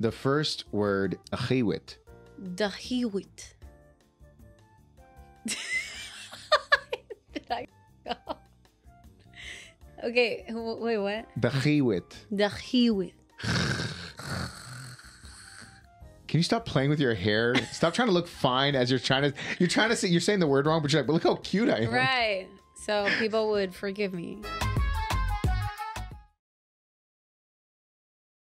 The first word, achiwit. Dahiwit. Okay, wait, what? Dachiwit. Dahiwit. Can you stop playing with your hair? Stop trying to look fine as you're trying to. You're trying to say you're saying the word wrong, but you're like, but look how cute I am. Right. So people would forgive me.